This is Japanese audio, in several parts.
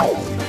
好。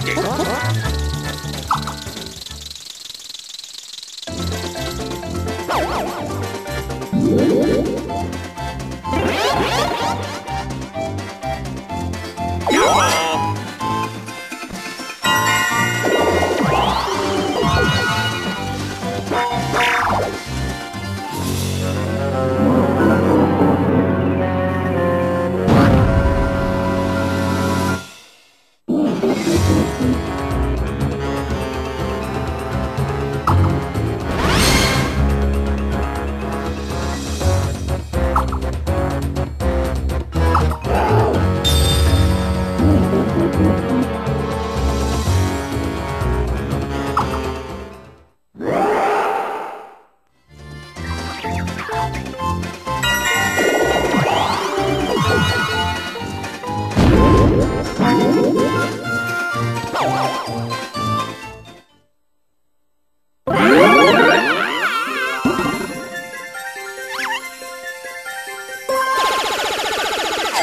verdade.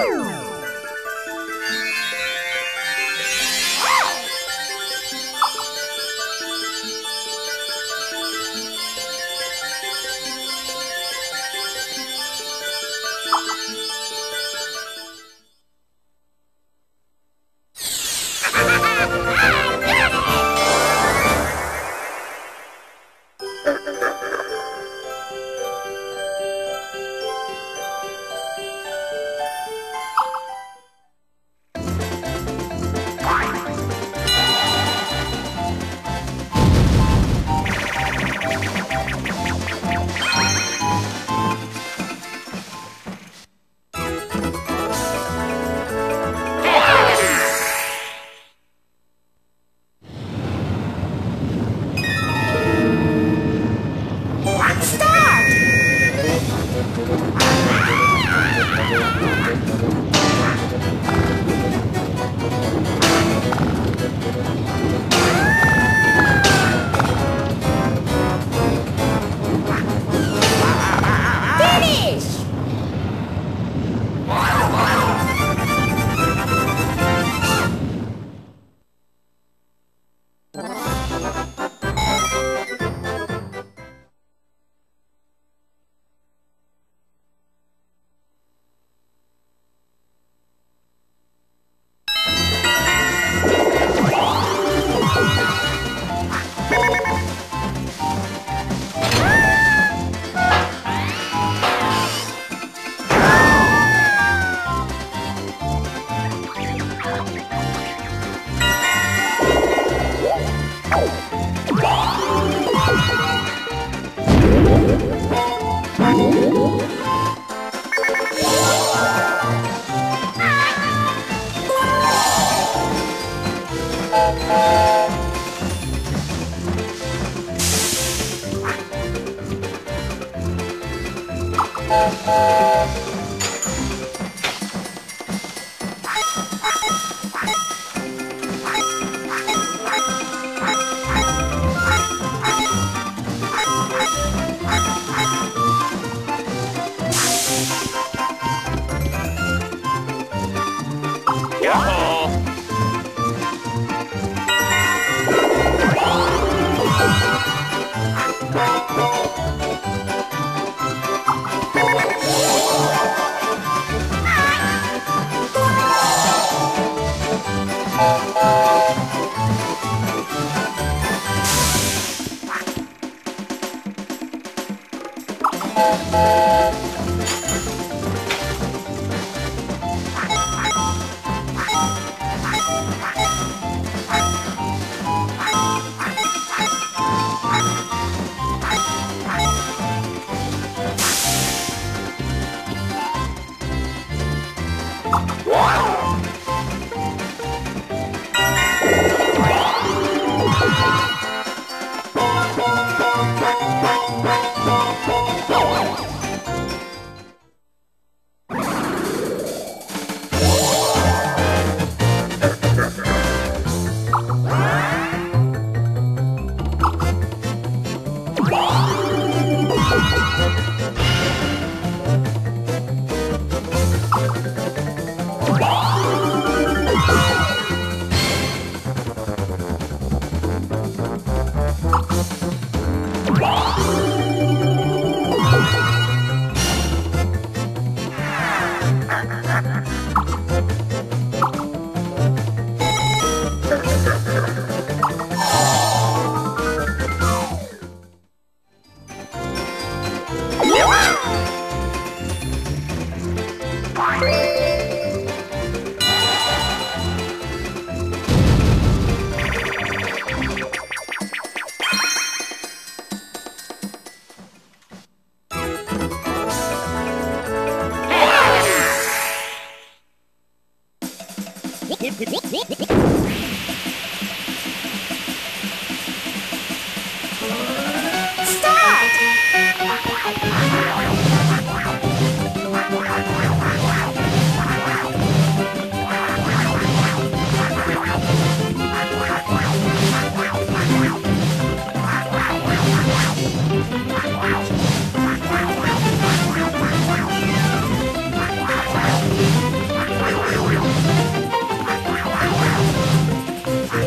Woo!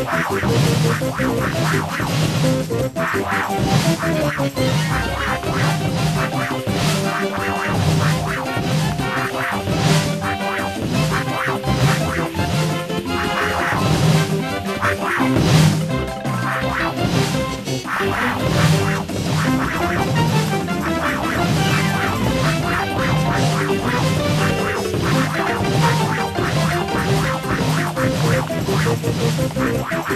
Wow. Portal!